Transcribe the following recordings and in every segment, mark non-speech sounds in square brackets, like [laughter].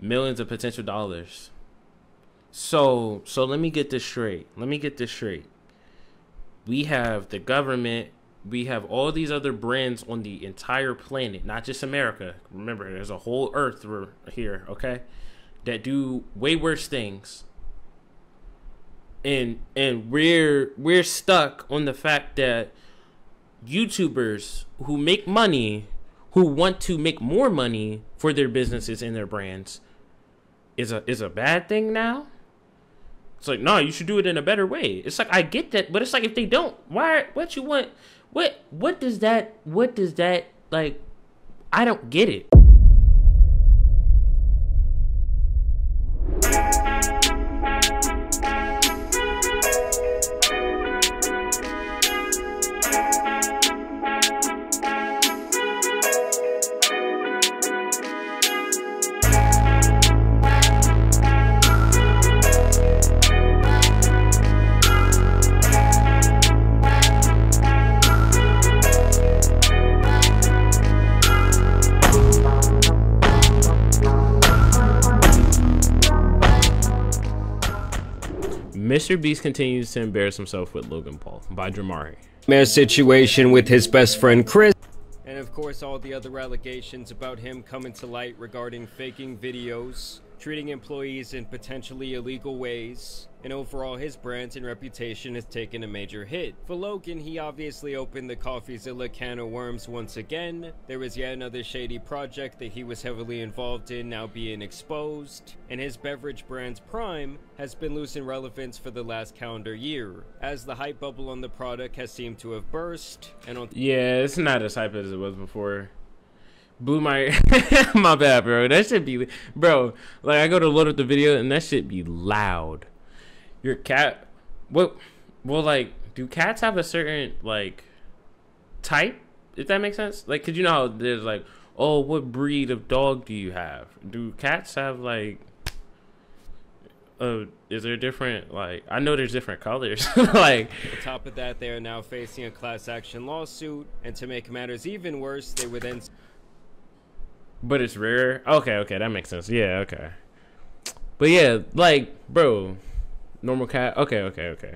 millions of potential dollars. So, so let me get this straight. Let me get this straight. We have the government, we have all these other brands on the entire planet, not just America. Remember, there's a whole earth here, okay? That do way worse things. And and we're we're stuck on the fact that YouTubers who make money, who want to make more money for their businesses and their brands, is a is a bad thing now. It's like, no, you should do it in a better way. It's like I get that, but it's like if they don't, why? What you want? What? What does that? What does that like? I don't get it. Mr. Beast continues to embarrass himself with Logan Paul by Dramari. situation with his best friend Chris. And of course, all the other allegations about him coming to light regarding faking videos, treating employees in potentially illegal ways, and overall his brand and reputation has taken a major hit. For Logan, he obviously opened the CoffeeZilla can of worms once again. There was yet another shady project that he was heavily involved in now being exposed, and his beverage brand Prime has been losing relevance for the last calendar year, as the hype bubble on the product has seemed to have burst, and on- Yeah, it's not as hype as it was before blew my [laughs] my bad, bro. That should be, bro. Like I go to load up the video and that should be loud your cat what well like do cats have a certain like type if that makes sense? Like cause you know how there's like oh what breed of dog do you have? Do cats have like uh is there different like i know there's different colors [laughs] like on top of that they are now facing a class action lawsuit and to make matters even worse they would then but it's rare? Okay okay that makes sense. Yeah okay. But yeah like bro normal cat. Okay, okay, okay.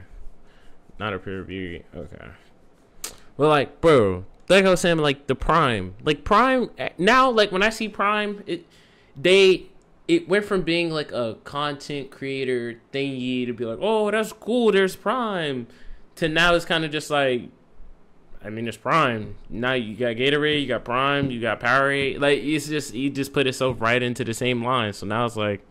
Not a peer review. Okay. Well, like, bro, like I was saying, like the Prime, like Prime eh, now, like when I see Prime, it they it went from being like a content creator thingy to be like, oh, that's cool. There's Prime, to now it's kind of just like, I mean, it's Prime. Now you got Gatorade, you got Prime, you got Powerade. Like it's just you just put itself right into the same line. So now it's like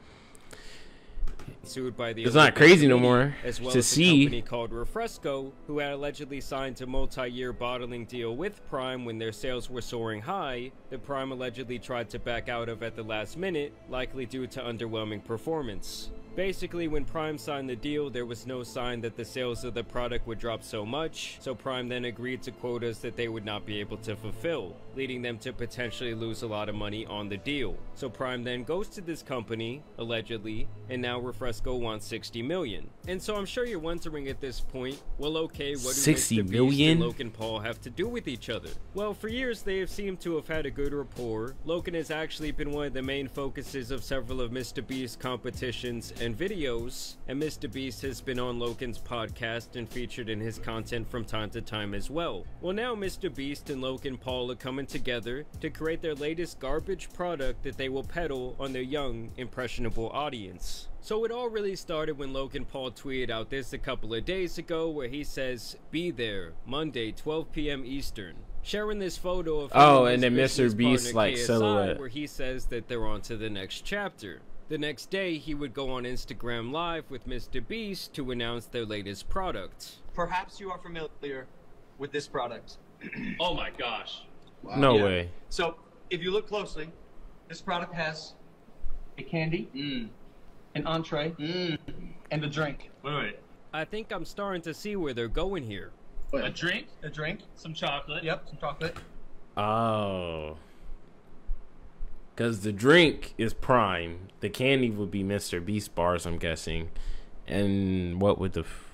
sued by the it's not crazy no more as well to as see. a company called Refresco, who had allegedly signed a multi-year bottling deal with Prime when their sales were soaring high, that Prime allegedly tried to back out of at the last minute, likely due to underwhelming performance. Basically, when Prime signed the deal, there was no sign that the sales of the product would drop so much, so Prime then agreed to quotas that they would not be able to fulfill, leading them to potentially lose a lot of money on the deal. So Prime then goes to this company, allegedly, and now Refresco wants 60 million. And so I'm sure you're wondering at this point, well okay, what do 60 Mr. million? and Logan Paul have to do with each other? Well, for years they have seemed to have had a good rapport. Logan has actually been one of the main focuses of several of Mr. Beast's competitions and videos, and Mr. Beast has been on Logan's podcast and featured in his content from time to time as well. Well, now Mr. Beast and Logan Paul are coming together to create their latest garbage product that they will peddle on their young, impressionable audience. So it all really started when Logan Paul tweeted out this a couple of days ago where he says, Be there, Monday, 12 p.m. Eastern. Sharing this photo of Oh, and then Mr. Beast like KSI, silhouette. Where he says that they're on to the next chapter. The next day, he would go on Instagram Live with Mr. Beast to announce their latest product. Perhaps you are familiar with this product. [clears throat] oh my gosh. Wow. No yeah. way. So, if you look closely, this product has a candy, mm. an entree, mm. and a drink. Wait, wait. I think I'm starting to see where they're going here. A drink? A drink. Some chocolate. Yep, some chocolate. Oh. Because the drink is Prime. The candy would be Mr. Beast bars, I'm guessing. And what would the. F-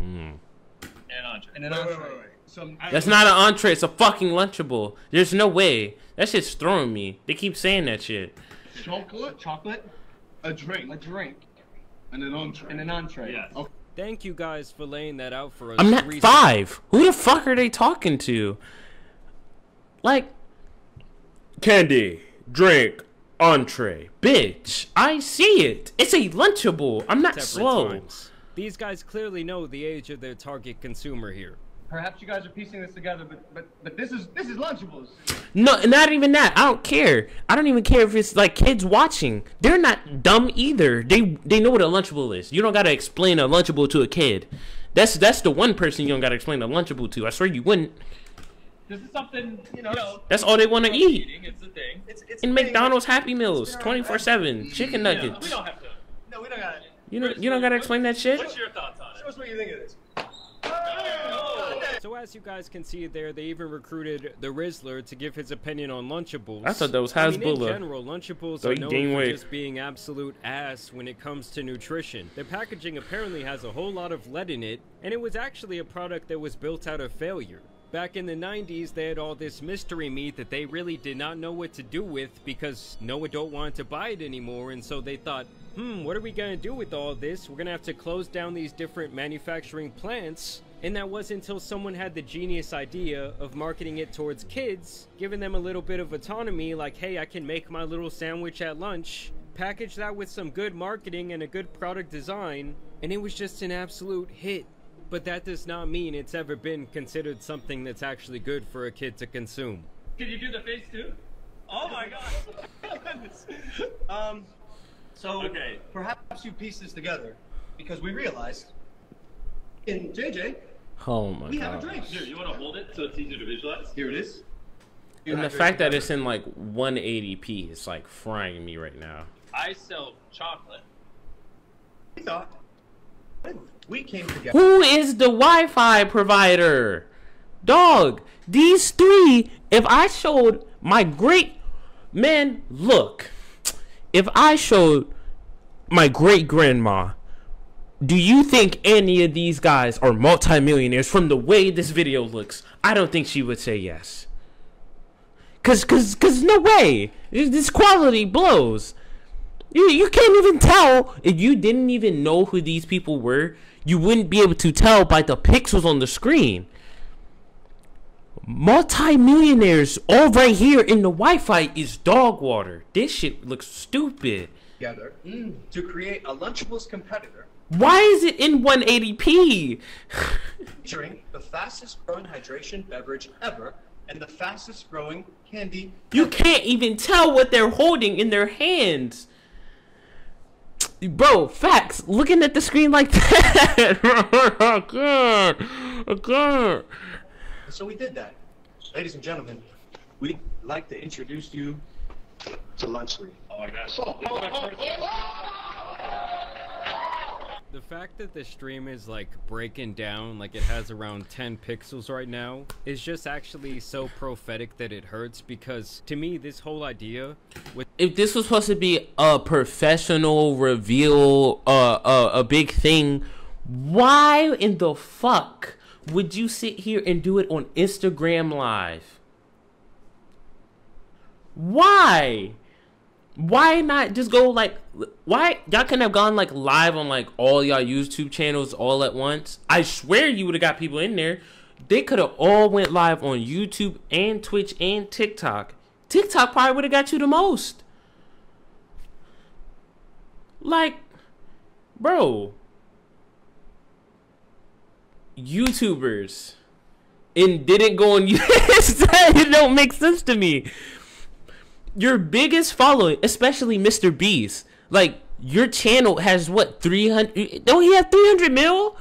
mm. An entree. And an wait, entree. Wait, wait, Some, That's not an entree. It's a fucking Lunchable. There's no way. That shit's throwing me. They keep saying that shit. chocolate, chocolate, a drink, a drink, and an entree. and an entree. Yes. Okay. Thank you guys for laying that out for us. I'm not Three- five. Who the fuck are they talking to? Like, candy, drink, entree, bitch. I see it. It's a Lunchable. I'm not separate slow. times. These guys clearly know the age of their target consumer here. Perhaps you guys are piecing this together, but but but this is this is Lunchables. No, not even that. I don't care. I don't even care if it's like kids watching. They're not dumb either. They they know what a Lunchable is. You don't gotta explain a Lunchable to a kid. That's that's the one person you don't gotta explain a Lunchable to. I swear you wouldn't. This is something, you know. That's all they want to eat. Eating, it's a thing. It's it's In a thing. McDonald's Happy Meals, twenty four seven, chicken Yeah, nuggets. we don't have to. No, we don't got it. You don't you don't gotta explain that shit. What's your thoughts on it? Show it? us what you think of this. So as you guys can see there, they even recruited the Rizzler to give his opinion on Lunchables. I thought that was I mean, in general, Lunchables So are he known for weight. just being absolute ass when it comes to nutrition. Their packaging apparently has a whole lot of lead in it, and it was actually a product that was built out of failure. Back in the 90s, they had all this mystery meat that they really did not know what to do with because no adult wanted to buy it anymore, and so they thought, hmm, what are we gonna do with all this? We're gonna have to close down these different manufacturing plants. And that wasn't until someone had the genius idea of marketing it towards kids, giving them a little bit of autonomy, like, hey, I can make my little sandwich at lunch, package that with some good marketing and a good product design, and it was just an absolute hit. But that does not mean it's ever been considered something that's actually good for a kid to consume. Can you do the face too? Oh my god. [laughs] um, so Okay. perhaps you piece this together because we realized in JJ Oh my god. we have a drink. Here, you want to hold it so it's easier to visualize? Here it is. And the fact that it's in like 180p is like frying me right now. I sell chocolate. we thought we came together. Who is the Wi-Fi provider? Dog, these three, if I showed my great man, look, if I showed my great grandma, do you think any of these guys are multimillionaires from the way this video looks? I don't think she would say yes. Cause, cause, cause, no way. This quality blows. You, you can't even tell if you didn't even know who these people were. You wouldn't be able to tell by the pixels on the screen. Multi-millionaires all right here in the Wi-Fi is dog water. This shit looks stupid. together to create a Lunchables competitor Why is it in 180p? Drink [laughs] the fastest growing hydration beverage ever and the fastest growing candy. You can't even tell what they're holding in their hands. Bro, facts. Looking at the screen like that. I can't. I can't. So we did that. Ladies and gentlemen, we'd like to introduce you to Lunchly. Oh my gosh. The fact that the stream is like breaking down, like it has around 10 pixels right now, is just actually so prophetic that it hurts because to me, this whole idea with if this was supposed to be a professional reveal, uh, uh, a big thing, why in the fuck would you sit here and do it on Instagram Live? Why? Why not just go like? Why y'all couldn't have gone like live on like all y'all YouTube channels all at once? I swear you would have got people in there. They could have all went live on YouTube and Twitch and TikTok. TikTok probably would have got you the most. Like, bro, YouTubers and didn't go on. [laughs] it don't make sense to me. Your biggest following, especially Mr. Beast, like your channel has what three hundred? Don't he have three hundred mil?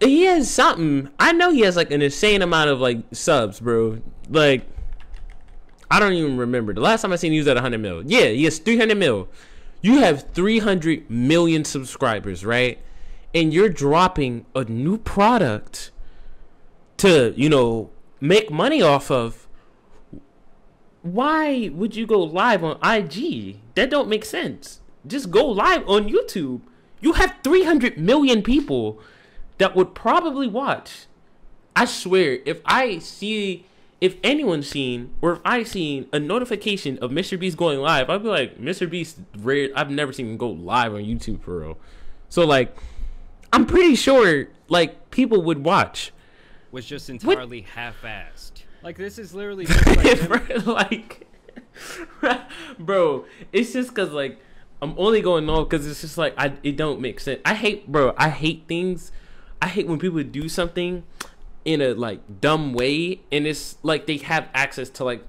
He has something. I know he has like an insane amount of like subs, bro. Like, I don't even remember the last time I seen was at 100 mil. Yeah, he has 300 mil. You have 300 million subscribers, right? And you're dropping a new product to, you know, make money off of. Why would you go live on IG? That don't make sense. Just go live on YouTube. You have 300 million people that would probably watch. I swear, if I see if anyone's seen or if I seen a notification of Mr. Beast going live, I'd be like, Mr. Beast rare I've never seen him go live on YouTube for real. So like I'm pretty sure like people would watch. Was just entirely half-assed. Like this is literally [laughs] just like [laughs] like [laughs] bro, it's just cuz like I'm only going off cuz it's just like I it don't make sense. I hate bro, I hate things I hate when people do something in a like dumb way and it's like they have access to like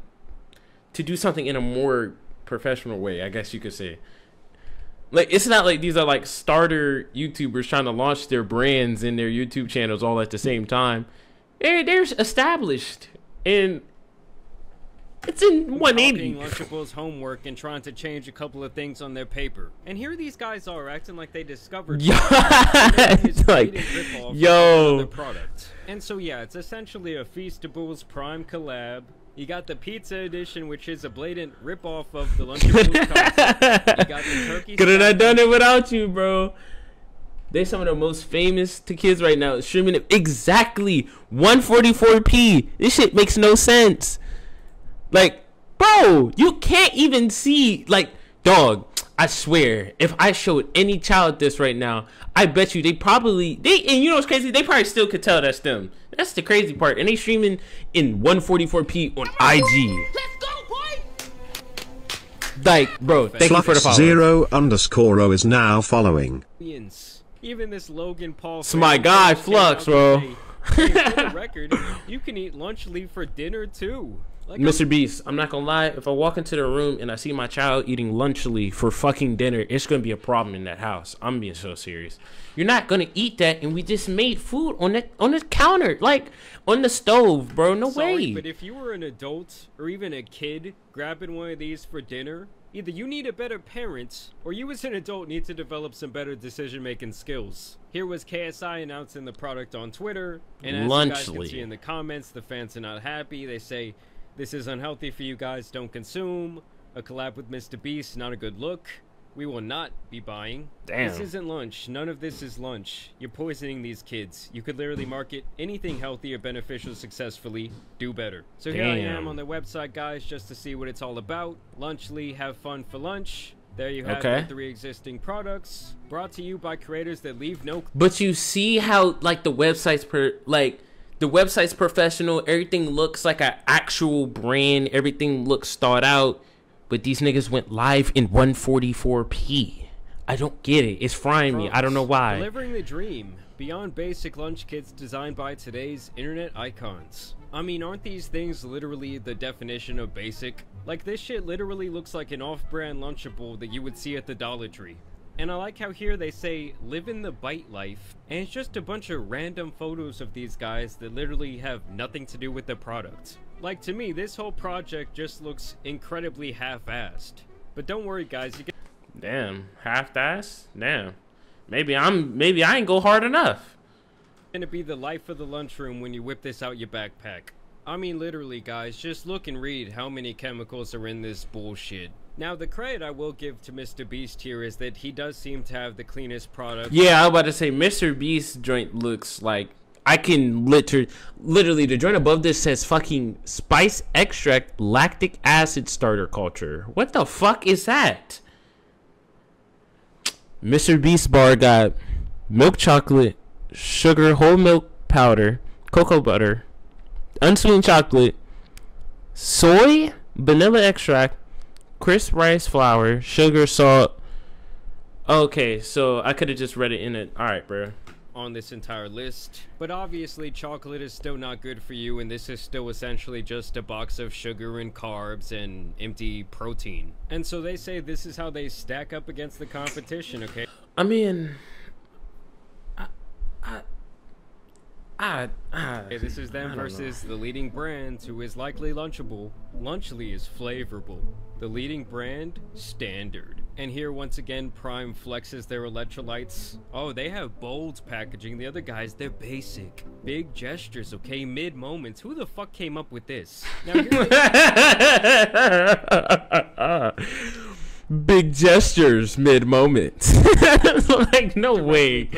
to do something in a more professional way, I guess you could say. Like it's not like these are like starter YouTubers trying to launch their brands and their YouTube channels all at the same time. They're they're established and it's in 180. copying Lunchable's homework and trying to change a couple of things on their paper. And here these guys are acting like they discovered [laughs] Yeah, [laughs] like, blatant ripoff of yo. product. And so yeah, it's essentially a Feastables Prime collab. You got the pizza edition, which is a blatant ripoff of the Lunchables [laughs] concept. You got the turkey. Could have done it without you, bro. They some of the most famous to kids right now. Streaming it exactly 144p. This shit makes no sense. Like, bro, you can't even see. Like, dog. I swear, if I showed any child this right now, I bet you they probably they and you know what's crazy? They probably still could tell that's them. That's the crazy part. And they streaming in 144p on IG. Let's go, boy! Like, bro, thank you for the follow. zero underscore o is now following. Even this Logan Paul. It's my guy, Flux, bro. say, for the [laughs] record, you can eat Lunchly for dinner too. Like, I'm- Mr. Beast, I'm not gonna lie. If I walk into the room and I see my child eating lunchly for fucking dinner, it's gonna be a problem in that house. I'm being so serious. You're not gonna eat that, and we just made food on the on the counter, like on the stove, bro. No Sorry, way. but if you were an adult or even a kid grabbing one of these for dinner, either you need a better parent or you as an adult need to develop some better decision making skills. Here was KSI announcing the product on Twitter, and as you guys can see in the comments, the fans are not happy. They say, This is unhealthy for you guys, don't consume. A collab with Mr. Beast, not a good look. We will not be buying. Damn. This isn't lunch. None of this is lunch. You're poisoning these kids. You could literally market anything healthy or beneficial successfully. Do better. So here I am on their website, guys, just to see what it's all about. Lunchly, have fun for lunch. There you have Okay. the three existing products, brought to you by creators that leave no But you see how like the website's per like the website's professional. Everything looks like an actual brand. Everything looks thought out. But these niggas went live in 144p. I don't get it. It's frying me. I don't know why. Delivering the dream. Beyond basic lunch kits designed by today's internet icons. I mean, aren't these things literally the definition of basic? Like, this shit literally looks like an off brand Lunchable that you would see at the Dollar Tree. And I like how here they say, live in the bite life. And it's just a bunch of random photos of these guys that literally have nothing to do with the product. Like, to me, this whole project just looks incredibly half assed. But don't worry, guys, you get. Damn, half-assed? Damn. Maybe I'm. Maybe I ain't go hard enough. gonna be the life of the lunchroom when you whip this out your backpack. I mean, literally, guys, just look and read how many chemicals are in this bullshit. Now, the credit I will give to Mr. Beast here is that he does seem to have the cleanest product. Yeah, I was about to say Mr. Beast joint looks like I can liter literally the joint above this says fucking spice extract lactic acid starter culture. What the fuck is that? Mr. Beast bar got milk chocolate, sugar, whole milk powder, cocoa butter, unsweetened chocolate, soy, vanilla extract, crisp rice flour, sugar, salt. Okay, so I could have just read it in it. All right, bro. On this entire list. But obviously, chocolate is still not good for you, and this is still essentially just a box of sugar and carbs and empty protein. And so they say this is how they stack up against the competition, okay? I mean, I, I, I, I Okay, this is them don't know. versus the leading brand, who is likely lunchable. Lunchly is flavorable. The leading brand, standard. And here, once again, Prime flexes their electrolytes. Oh, they have bold packaging. The other guys, they're basic. Big gestures, okay? Mid moments. Who the fuck came up with this? Now, [laughs] [laughs] big gestures mid moment. [laughs] like no way,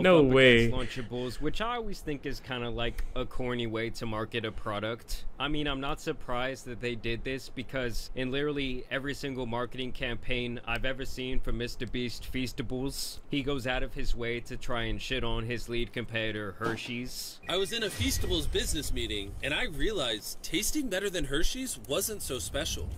no way. against Lunchables, which I always think is kind of like a corny way to market a product. I mean, I'm not surprised that they did this because in literally every single marketing campaign I've ever seen from Mr. Beast Feastables, he goes out of his way to try and shit on his lead competitor Hershey's. I was in a Feastables business meeting and I realized tasting better than Hershey's wasn't so special.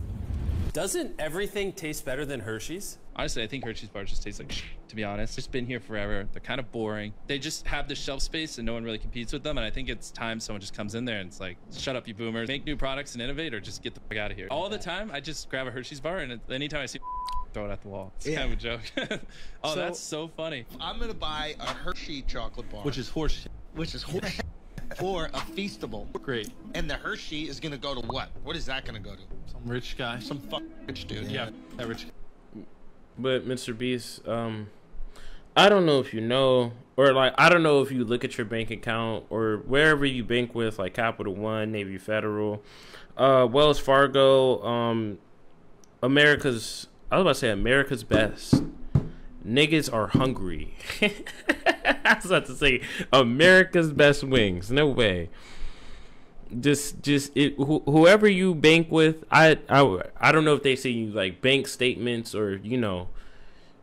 Doesn't everything taste better than Hershey's? Honestly, I think Hershey's bars just taste like sh- to be honest. It's been here forever. They're kind of boring. They just have the shelf space and no one really competes with them. And I think it's time someone just comes in there and it's like, shut up, you boomers. Make new products and innovate or just get the fuck out of here. All the time, I just grab a Hershey's bar and it, anytime I see [laughs] throw it at the wall. It's kind of a joke. [laughs] oh, So- that's so funny. I'm gonna buy a Hershey chocolate bar, Which is horse which is horse for a feastable, Great. and the Hershey is gonna go to what? What is that gonna go to? Some rich guy. Some fuck rich dude. Yeah, that rich But Mr. Beast, um, I don't know if you know, or like I don't know if you look at your bank account or wherever you bank with, like Capital One, Navy Federal, uh, Wells Fargo, um, America's. I was about to say America's best. Niggas are hungry. [laughs] [laughs] I was about to say America's best wings. No way. Just, just it, wh- whoever you bank with, I, I, I don't know if they say you like bank statements or you know,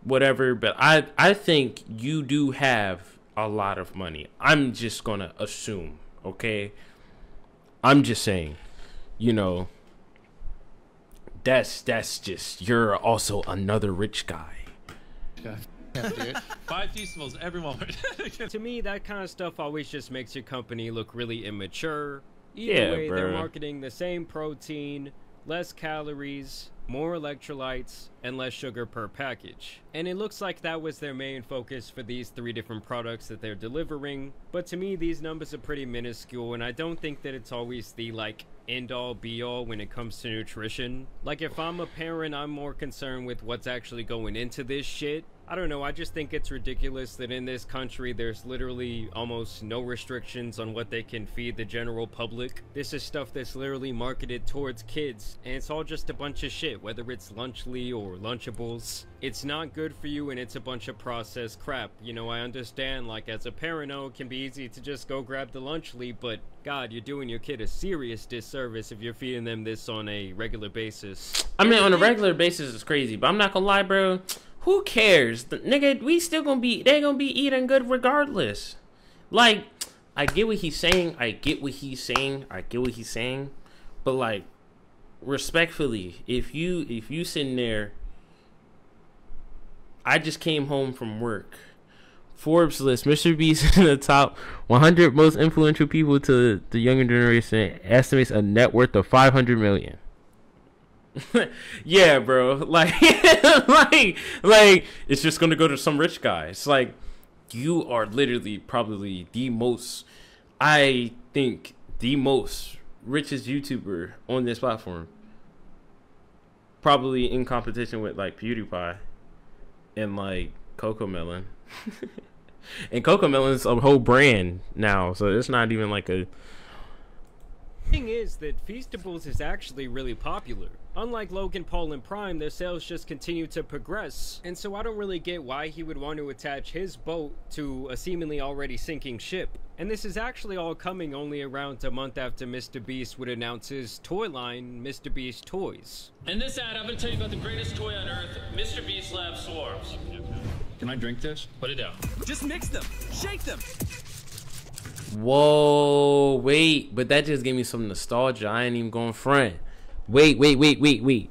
whatever. But I, I think you do have a lot of money. I'm just gonna assume. Okay. I'm just saying, you know. That's that's just you're also another rich guy. Yeah, dude. Five Feastables every moment. [laughs] to me, that kind of stuff always just makes your company look really immature. Either Yeah, way, they're marketing the same protein, less calories, more electrolytes, and less sugar per package. And it looks like that was their main focus for these three different products that they're delivering. But to me, these numbers are pretty minuscule, and I don't think that it's always the like end all be all when it comes to nutrition. Like, if I'm a parent, I'm more concerned with what's actually going into this shit. I don't know, I just think it's ridiculous that in this country there's literally almost no restrictions on what they can feed the general public. This is stuff that's literally marketed towards kids, and it's all just a bunch of shit, whether it's Lunchly or Lunchables. It's not good for you and it's a bunch of processed crap. You know, I understand, like, as a parent, oh, it can be easy to just go grab the Lunchly, but God, you're doing your kid a serious disservice if you're feeding them this on a regular basis. I mean, on a regular basis, it's crazy, but I'm not gonna lie, bro. Who cares, the, nigga? We still gonna be, they gonna be eating good regardless. Like, I get what he's saying. I get what he's saying. I get what he's saying. But like, respectfully, if you if you sitting there, I just came home from work. Forbes list Mr. Beast [laughs] in the top 100 most influential people to the younger generation estimates a net worth of 500 million. [laughs] yeah, bro. [laughs] Like, [laughs] like, like, it's just gonna go to some rich guy. It's like you are literally probably the most, I think, the most richest YouTuber on this platform. Probably in competition with like PewDiePie and like CoComelon. and CoComelon's a whole brand now, so it's not even like a thing is that Feastables is actually really popular. Unlike Logan Paul and Prime, their sales just continue to progress, and so I don't really get why he would want to attach his boat to a seemingly already sinking ship. And this is actually all coming only around a month after Mr. Beast would announce his toy line, Mr. Beast Toys. In this ad, I'm going to tell you about the greatest toy on earth, Mr. Beast Lab Swarms. Can I drink this? Put it down. Just mix them, shake them. Whoa, wait, but that just gave me some nostalgia. I ain't even going front. Wait, wait, wait, wait, wait.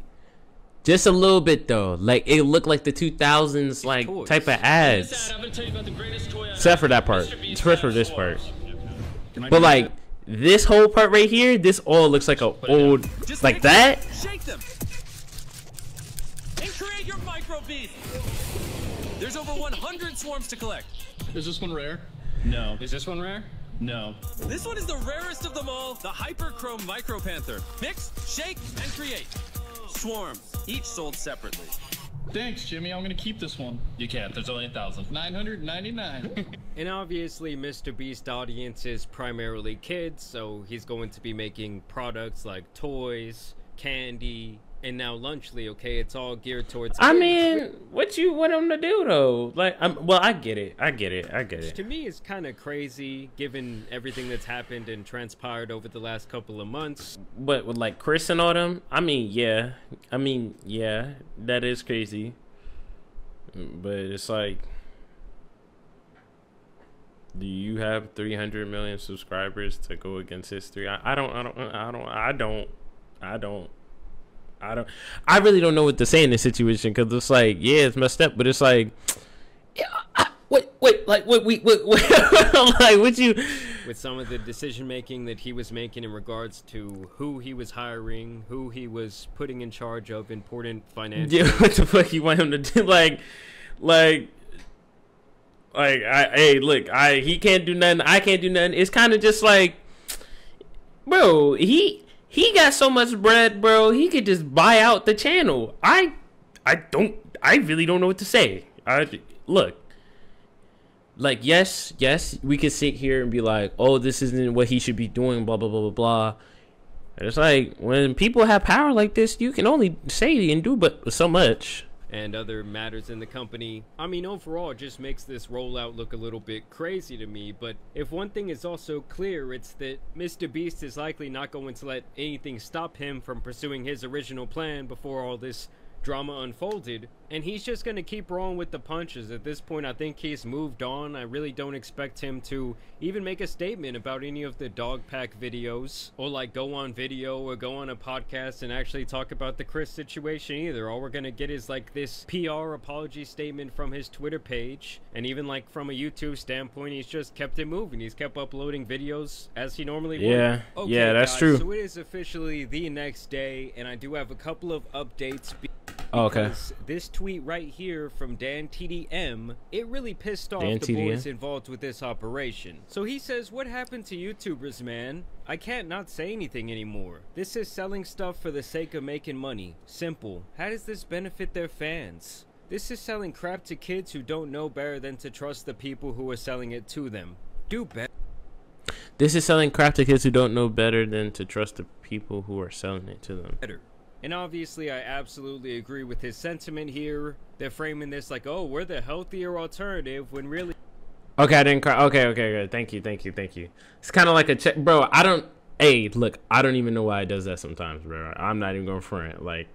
Just a little bit though. Like it looked like the 2000s like Toys. type of ads. ad, I'm going to tell you about the greatest toy on Except for that part. Except for this part. Swarms. Can I But like this whole part right here, this all looks like a old Just like mix that. Shake them. And create your micro beast. There's over 100 swarms to collect. Is this one rare? No. Is this one rare? No. This one is the rarest of them all, the Hyperchrome Micro Panther. Mix, shake, and create. Swarm, each sold separately. Thanks, Jimmy. I'm gonna keep this one. You can't. There's only a thousand. 999. [laughs] And obviously, Mr. Beast audience is primarily kids, so he's going to be making products like toys, candy, And now Lunchly, okay, it's all geared towards. I kids, mean, what you want him to do though? Like, I'm well, I get it, I get it, I get which it. to me it's kind of crazy given everything that's happened and transpired over the last couple of months. But with like Chris and all them, I mean, yeah, I mean, yeah, that is crazy. But it's like, do you have 300 million subscribers to go against history? I, I don't, I don't, I don't, I don't, I don't. I don't. I really don't know what to say in this situation because it's like, yeah, it's messed up, but it's like, yeah, I, wait, wait, like, what we, what, what, [laughs] like, what you, with some of the decision making that he was making in regards to who he was hiring, who he was putting in charge of important financial. Yeah, [laughs] what the fuck you want him to do? Like, like, like, I, hey, look, I, he can't do nothing. I can't do nothing. It's kind of just like, bro, he, he got so much bread, bro. He could just buy out the channel. I, I don't, I really don't know what to say. I look. Like yes, yes, we could sit here and be like, "Oh, this isn't what he should be doing." Blah blah blah blah blah. It's like when people have power like this, you can only say and do but so much. And other matters in the company. I mean, overall, it just makes this rollout look a little bit crazy to me. But if one thing is also clear, it's that Mr. Beast is likely not going to let anything stop him from pursuing his original plan before all this drama unfolded. And he's just going to keep rolling with the punches. At this point, I think he's moved on. I really don't expect him to even make a statement about any of the dog pack videos or like go on video or go on a podcast and actually talk about the Chris situation either. All we're going to get is like this PR apology statement from his Twitter page. And even like from a YouTube standpoint, he's just kept it moving. He's kept uploading videos as he normally Yeah. would. Yeah, that's guys, true. So it is officially the next day, and I do have a couple of updates. be- Oh, okay. This tweet right here from DanTDM, it really pissed off Dan the TDM? boys involved with this operation. So he says, What happened to YouTubers, man? I can't not say anything anymore. This is selling stuff for the sake of making money. Simple. How does this benefit their fans? This is selling crap to kids who don't know better than to trust the people who are selling it to them. Do better. This is selling crap to kids who don't know better than to trust the people who are selling it to them. better. And obviously, I absolutely agree with his sentiment here. They're framing this like, oh, we're the healthier alternative, when really. Okay, I didn't cry. Okay, okay, good. Thank you, thank you, thank you. It's kind of like a check, bro. I don't. Hey, look, I don't even know why it does that sometimes, bro. I'm not even going front. Like,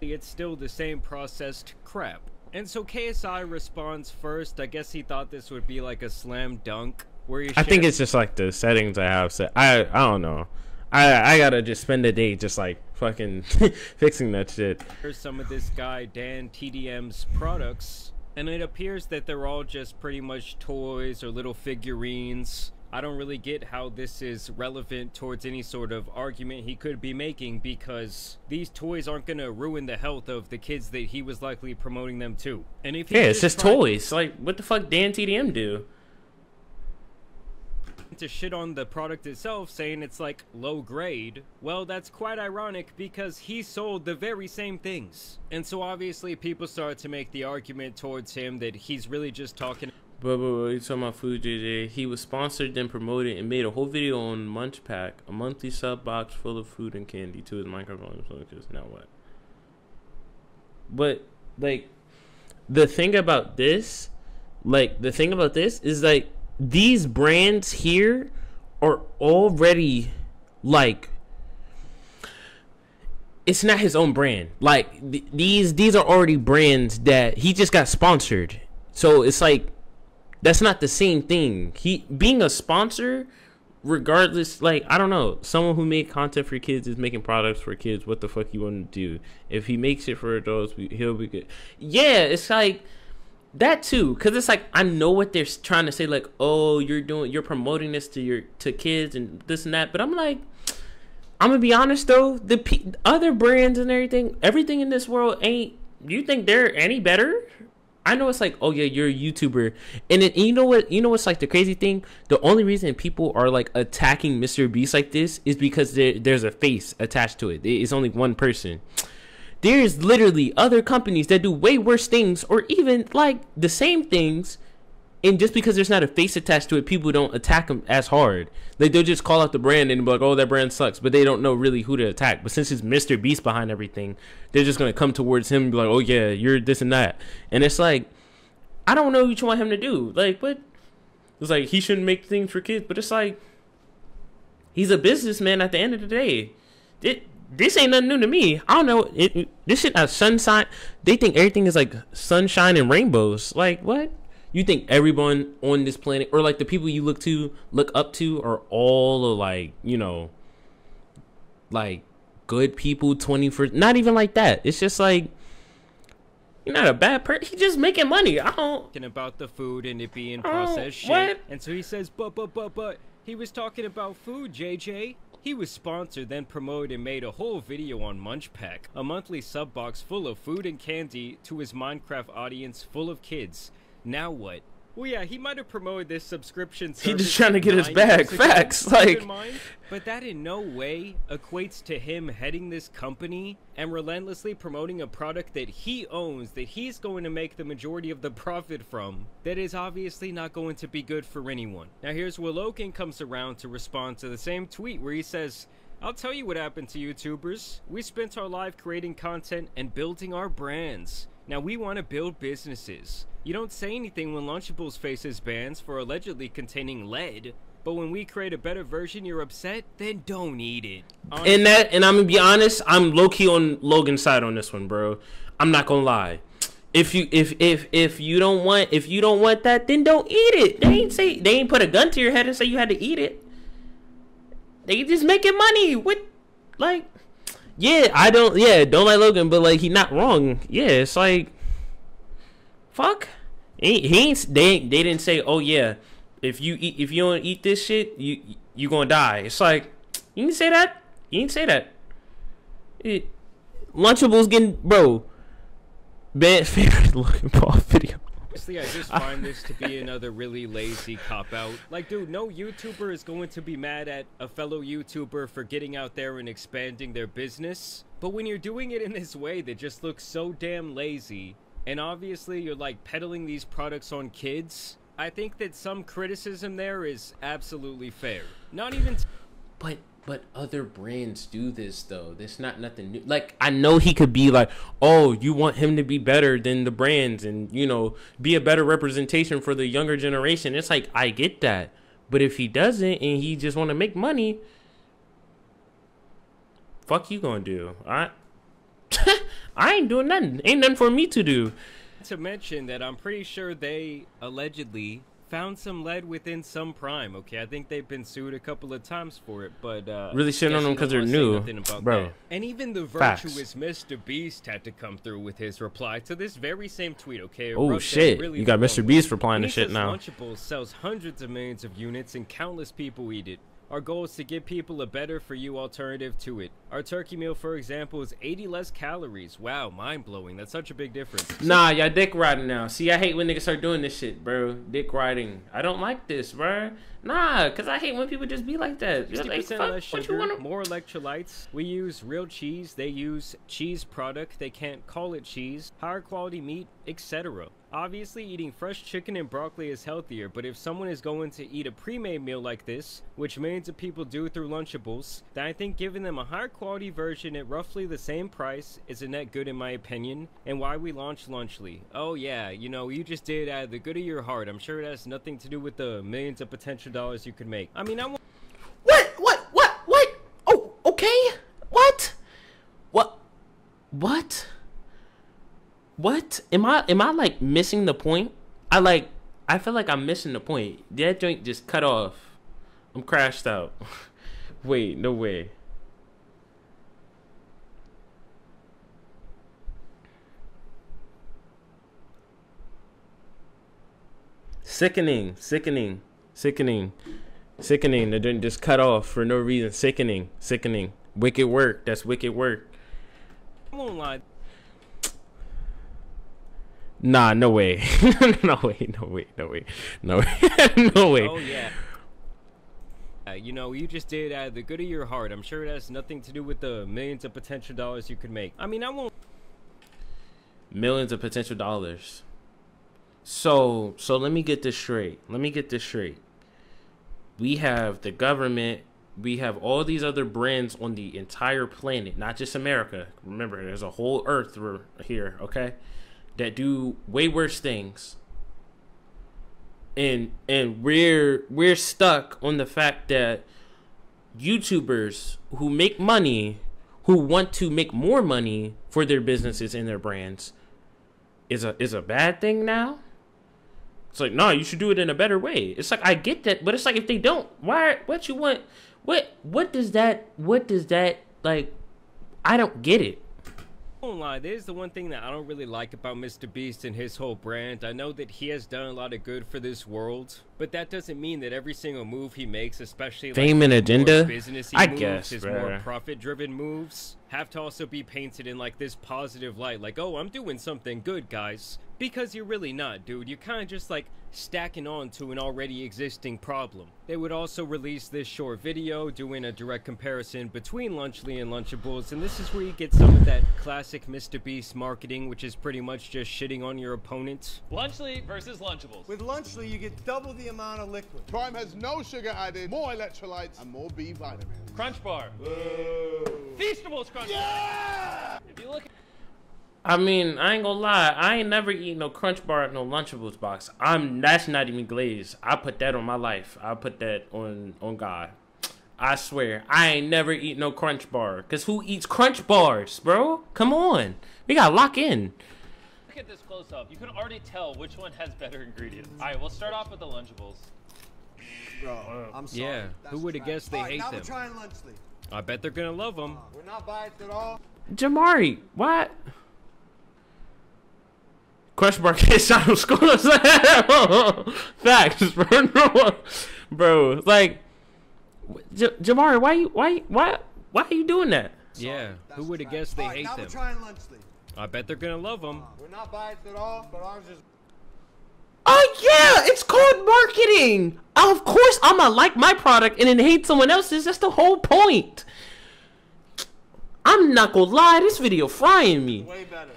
it's still the same processed crap. And so KSI responds first. I guess he thought this would be like a slam dunk. Where he I think it's just like the settings I have set. I I don't know. I I gotta just spend the day just like fucking [laughs] fixing that shit. Here's some of this guy DanTDM's products, and it appears that they're all just pretty much toys or little figurines. I don't really get how this is relevant towards any sort of argument he could be making because these toys aren't gonna ruin the health of the kids that he was likely promoting them to. And if Yeah, it's just toys. Like, what the fuck DanTDM do? To shit on the product itself, saying it's like low grade, well, that's quite ironic because he sold the very same things. And so obviously people started to make the argument towards him that he's really just talking But, but, but you talking about food, JJ? He was sponsored and promoted and made a whole video on Munch Pack, a monthly sub box full of food and candy to his microphone soldiers. Now what? But like, the thing about this, like the thing about this is like these brands here are already like it's not his own brand. Like th- these these are already brands that he just got sponsored. So it's like that's not the same thing. He being a sponsor regardless like I don't know, someone who made content for kids is making products for kids. What the fuck you want to do? If he makes it for adults, he'll be good. Yeah, it's like that too because it's like i know what they're trying to say like oh you're doing you're promoting this to your to kids and this and that but i'm like i'm gonna be honest though the p- other brands and everything everything in this world ain't you think they're any better? I know it's like oh yeah you're a youtuber and then you know what you know what's like the crazy thing? The only reason people are like attacking mr beast like this is because there, there's a face attached to it it's only one person there's literally other companies that do way worse things or even like the same things and just because there's not a face attached to it, people don't attack them as hard. Like they'll just call out the brand and be like, "Oh, that brand sucks," but they don't know really who to attack. But since it's Mr. Beast behind everything, they're just gonna come towards him and be like, "Oh yeah, you're this and that," and it's like, I don't know what you want him to do. Like, what? It's like he shouldn't make things for kids, but it's like he's a businessman at the end of the day. It, this ain't nothing new to me. I don't know. It, this shit has sunshine. They think everything is like sunshine and rainbows. Like what? You think everyone on this planet, or like the people you look to, look up to, are all like you know, like good people. Twenty first, not even like that. It's just like you're not a bad person. He's just making money. I don't. talking about the food and it being processed shit. what? And so he says, but, but, but, but, he was talking about food, JJ. He was sponsored, then promoted, and made a whole video on Munch Pack, a monthly sub box full of food and candy to his Minecraft audience full of kids. Now what? Well, yeah, he might have promoted this subscription He service just trying to get his bag. [laughs] Facts, like- mind, but that in no way equates to him heading this company and relentlessly promoting a product that he owns, that he's going to make the majority of the profit from, that is obviously not going to be good for anyone. Now, here's where Logan comes around to respond to the same tweet where he says, I'll tell you what happened to YouTubers. We spent our life creating content and building our brands. Now we want to build businesses. You don't say anything when Lunchables faces bans for allegedly containing lead, but when we create a better version you're upset, then don't eat it. And that, and I'm gonna be honest, I'm low key on Logan's side on this one, bro. I'm not gonna lie. If you if if if you don't want if you don't want that, then don't eat it. They ain't say they ain't put a gun to your head and say you had to eat it. They just making money. What, like, yeah, I don't. Yeah, don't like Logan, but like he not wrong. Yeah, it's like, fuck. He, he ain't. They they didn't say, oh yeah, if you eat if you don't eat this shit, you you gonna die. It's like you didn't say that. You didn't say that. It, Lunchables getting bro. Bad [laughs] favorite Logan Paul video. Honestly, I just find this to be another really lazy cop out. Like, dude, no YouTuber is going to be mad at a fellow YouTuber for getting out there and expanding their business. But when you're doing it in this way that just looks so damn lazy, and obviously you're like peddling these products on kids, I think that some criticism there is absolutely fair. Not even. But but other brands do this though. This not nothing new. Like I know he could be like, oh, you want him to be better than the brands, and you know, be a better representation for the younger generation. It's like I get that, but if he doesn't and he just want to make money, fuck you gonna do? I I ain't doing nothing. Ain't nothing for me to do. to mention that I'm pretty sure they allegedly found some lead within some prime. Okay, I think they've been sued a couple of times for it, but uh, Really shitting on them because they're new. Bro. that. And even the Facts. virtuous Mr. Beast had to come through with his reply to this very same tweet. Okay, Oh, shit. really You got Mr. Beast replying to shit now. Lunchables sells hundreds of millions of units and countless people eat it. Our goal is to give people a better for you alternative to it. Our turkey meal, for example, is 80 less calories. Wow, mind blowing. That's such a big difference. Nah, y'all dick riding now. See, I hate when niggas start doing this shit, bro. Dick riding. I don't like this, bro. Nah, cause I hate when people just be like that. You're 60% like, less sugar, you wanna? more electrolytes. We use real cheese. They use cheese product. They can't call it cheese. Higher quality meat, etc. Obviously, eating fresh chicken and broccoli is healthier, but if someone is going to eat a pre-made meal like this, which millions of people do through Lunchables, then I think giving them a higher quality version at roughly the same price is a net good in my opinion, and why we launched Lunchly. Oh yeah, you know, you just did out of the good of your heart. I'm sure it has nothing to do with the millions of potential dollars you could make. I mean, I want What? What? What? What? Oh, okay. What? What? What? What? Am I? Am I like missing the point? I like. I feel like I'm missing the point. That joint just cut off. I'm crashed out. [laughs] Wait, no way. Sickening, sickening, sickening, sickening. They didn't just cut off for no reason. Sickening, sickening. Wicked work. That's wicked work. I won't lie. Nah, [laughs] no way. no way, no way, no way, no [laughs] way, no way. Oh yeah. Uh, you know, you just did out of the good of your heart. I'm sure it has nothing to do with the millions of potential dollars you could make. I mean, I won't. Millions of potential dollars. So so let me get this straight. Let me get this straight. We have the government. We have all these other brands on the entire planet, not just America. Remember, there's a whole Earth here, okay? That do way worse things. And and we're we're stuck on the fact that YouTubers who make money, who want to make more money for their businesses and their brands, is a is a bad thing now. It's like, no, you should do it in a better way. It's like I get that, but it's like if they don't, why? What you want? What? What does that? What does that like? I don't get it. I won't lie, there's the one thing that I don't really like about Mr. Beast and his whole brand. I know that he has done a lot of good for this world, but that doesn't mean that every single move he makes, especially Fame like and more agenda? businessy I moves, guess, his bruh. more profit-driven moves, have to also be painted in like this positive light, like, oh, I'm doing something good, guys. Because you're really not, dude. You're kind of just like stacking on to an already existing problem. They would also release this short video doing a direct comparison between Lunchly and Lunchables, and this is where you get some of that classic Mr. Beast marketing, which is pretty much just shitting on your opponent. Lunchly versus Lunchables. With Lunchly, you get double the amount of liquid. Prime has no sugar added, more electrolytes, and more B vitamins. Crunch Bar. Feastables Crunch Bar. If you look I mean, I ain't gonna lie. I ain't never eat no Crunch Bar at no Lunchables box. I'm that's not even glazed. I put that on my life. I put that on on God. I swear, I ain't never eat no Crunch Bar. Cause who eats Crunch Bars, bro? Come on, we gotta lock in. Look at this close up. You can already tell which one has better ingredients. All right, we'll start off with the Lunchables. Bro, I'm sorry. Yeah, who would have guessed they Alright, hate now them? we're trying Lunchly. I bet they're gonna love them. We're not biased at all. Jamari, what? Question mark can't sound scores. Facts, bro. [laughs] Bro, like, J- Jamari, why you, why, why, why are you doing that? Yeah, who would have guessed they Alright, hate now them? we're trying Lunchly. I bet they're gonna love them. We're not biased at all, but ours is. Oh yeah, it's called marketing. Of course, I'm gonna like my product and then hate someone else's. That's the whole point. I'm not gonna lie, this video frying me. Way better.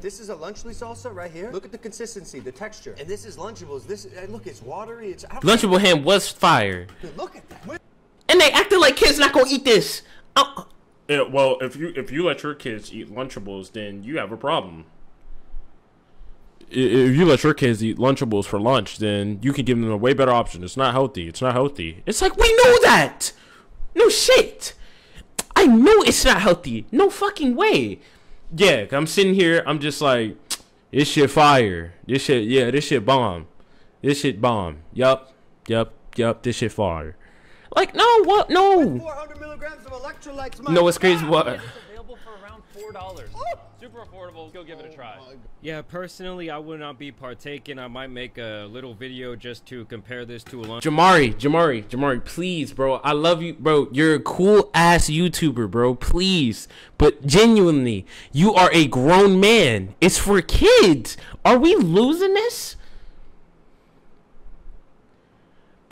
This is a Lunchly salsa right here. Look at the consistency, the texture. And this is Lunchables. This uh, look, it's watery. It's I don't- Lunchable ham was fire, Dude, look at that. and they acted like kids not gonna eat this. Uh, yeah, well, if you if you let your kids eat Lunchables, then you have a problem. If you let your kids eat Lunchables for lunch, then you can give them a way better option. It's not healthy. It's not healthy. It's like we know that. No shit. I know it's not healthy. No fucking way. Yeah, I'm sitting here. I'm just like, this shit fire. This shit, yeah, this shit bomb. This shit bomb. Yup, yup, yup. This shit fire. Like, no, what? No. 400 milligrams of electrolytes. my No, it's crazy? What? Available for around four dollars. Oh! Super affordable. Go give it a oh try. Yeah, personally, I would not be partaking. I might make a little video just to compare this to a lunch. Jamari, Jamari, Jamari, please, bro. I love you, bro. You're a cool ass YouTuber, bro. Please. But genuinely, you are a grown man. It's for kids. Are we losing this?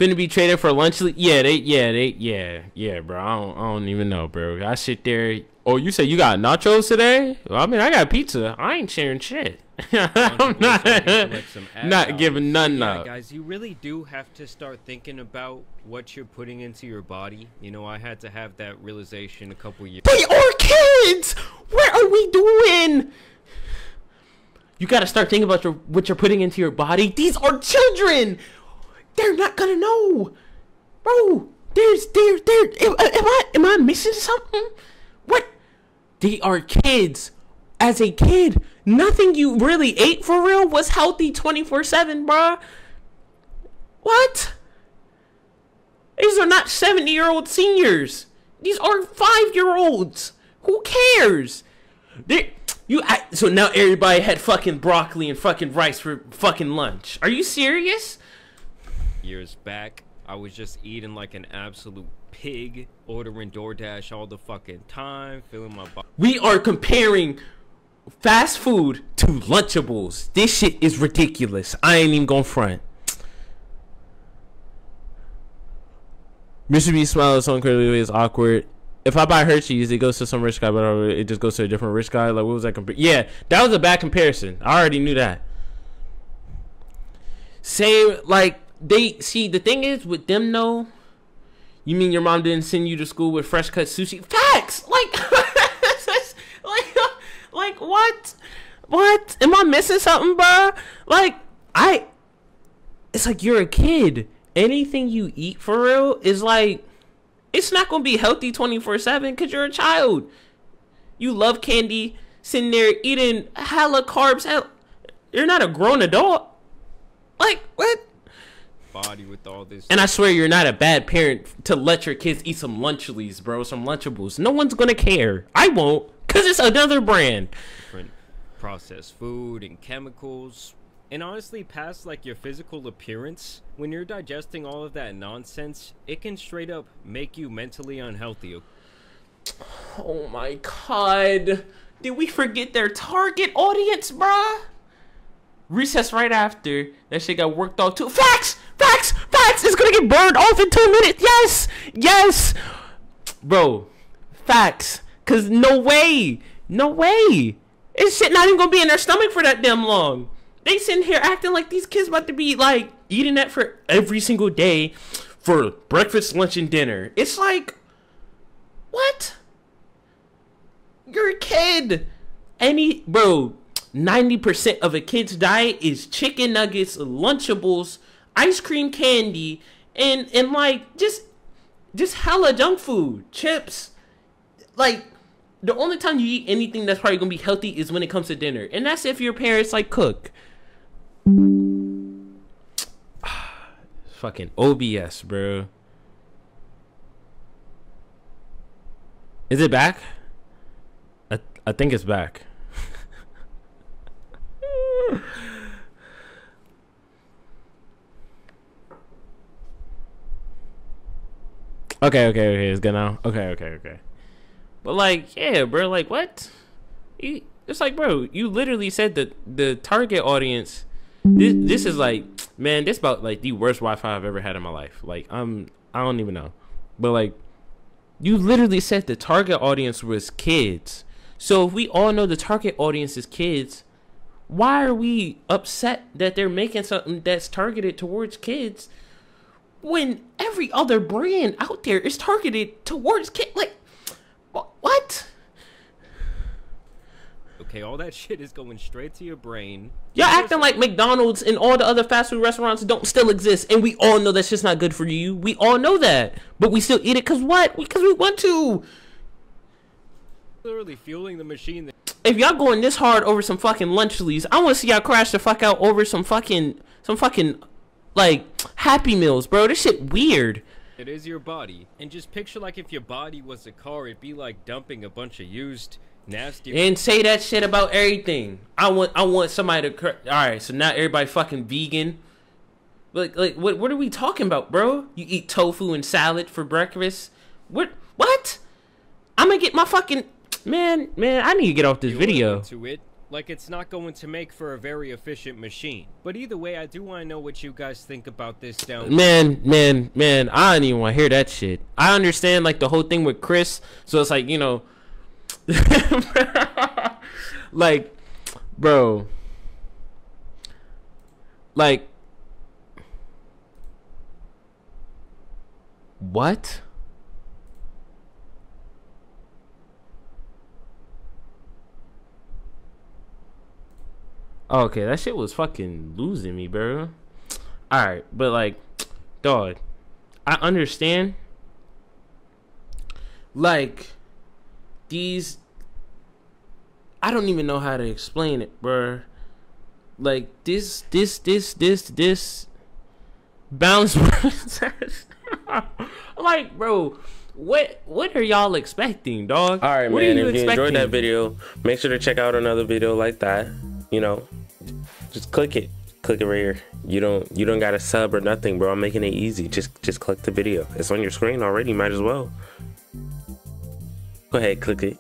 Finna be traded for lunch? Yeah, they, yeah, they, yeah, yeah, bro. I don't, I don't even know, bro. I sit there. Oh, you say you got nachos today? Well, I mean, I got pizza. I ain't sharing shit. [laughs] I'm not, [laughs] not giving none yeah, up. guys, you really do have to start thinking about what you're putting into your body. You know, I had to have that realization a couple years. They are kids. What are we doing? You gotta start thinking about your what you're putting into your body. These are children. They're not gonna know, bro. There's there there. Am, uh, am I am I missing something? What? They are kids. As a kid, nothing you really ate for real was healthy twenty four seven, bruh. What? These are not 70 year old seniors. These are five year olds. Who cares? They, you I, so now everybody had fucking broccoli and fucking rice for fucking lunch. Are you serious? Years back. I was just eating like an absolute pig, ordering DoorDash all the fucking time, filling my body. We are comparing fast food to Lunchables. This shit is ridiculous. I ain't even gonna front. Mr. B smile so incredibly is awkward. If I buy Hershey's, it goes to some rich guy, but it just goes to a different rich guy. Like, what was that compare? Yeah, that was a bad comparison. I already knew that. Same like they see the thing is with them though. You mean your mom didn't send you to school with fresh cut sushi? Facts. Like, [laughs] like, like what? What? Am I missing something, bro? Like, I. It's like you're a kid. Anything you eat for real is like, it's not gonna be healthy twenty four seven because you're a child. You love candy, sitting there eating hella carbs. Hell, you're not a grown adult. Like what? Body with all this. And I swear you're not a bad parent to let your kids eat some Lunchables, bro, some Lunchables. No one's gonna care. I won't, cause it's another brand. different processed food and chemicals. And honestly, past like your physical appearance, when you're digesting all of that nonsense, it can straight up make you mentally unhealthy. Oh my god. Did we forget their target audience, bruh? Recess right after. That shit got worked out too. Facts! It's gonna get burned off in two minutes! Yes! Yes! Bro, facts. Cause no way! No way! This shit not even gonna be in their stomach for that damn long. They sitting here acting like these kids about to be like eating that for every single day for breakfast, lunch, and dinner. It's like, what? You're a kid. Any bro, 90% of a kid's diet is chicken nuggets, lunchables, ice cream candy, and and like just just hella junk food, chips. Like the only time you eat anything that's probably gonna be healthy is when it comes to dinner. And that's if your parents like cook. [sighs] Fucking OBS, bro. Is it back? I I think it's back. [laughs] okay, okay, okay, it's good now. Okay, okay, okay. But like, yeah, bro, like what? It's like, bro, you literally said that the target audience. This this is like, man, this about like the worst Wi-Fi I've ever had in my life. Like, I'm I don't even know, but like, you literally said the target audience was kids. So if we all know the target audience is kids, why are we upset that they're making something that's targeted towards kids when every other brand out there is targeted towards kids? Like, what? Okay, all that [laughs] shit is going straight to your brain. Y'all acting like McDonald's and all the other fast food restaurants don't still exist, and we all know that's just not good for you. We all know that, but we still eat it because what? Because we want to. Literally fueling the machine. That- If y'all going this hard over some fucking lunchlies, I want to see y'all crash the fuck out over some fucking some fucking like Happy Meals, bro. This shit weird. It is your body. And just picture like if your body was a car, it'd be like dumping a bunch of used, nasty. And say that shit about everything. I want I want somebody to. All right, so now everybody fucking vegan. Like like what what are we talking about, bro? You eat tofu and salad for breakfast? What what? I'm gonna get my fucking man man. I need to get off this video. To it, like it's not going to make for a very efficient machine. But either way, I do want to know what you guys think about this down. Man, man, man, I don't even want to hear that shit. I understand like the whole thing with Chris, so it's like, you know [laughs] like bro like what? Okay, that shit was fucking losing me, bro. Alright, but like, dog, I understand. Like, these. I don't even know how to explain it, bro. Like, this, this, this, this, this. Balance. [laughs] [laughs] like, bro. What what are y'all expecting, dog? All right, what man. You if you enjoyed that video, make sure to check out another video like that. You know, just click it. Click it right here. You don't you don't got to sub or nothing, bro. I'm making it easy. Just just click the video. It's on your screen already. Might as well. Go ahead, click it.